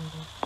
Mm-hmm.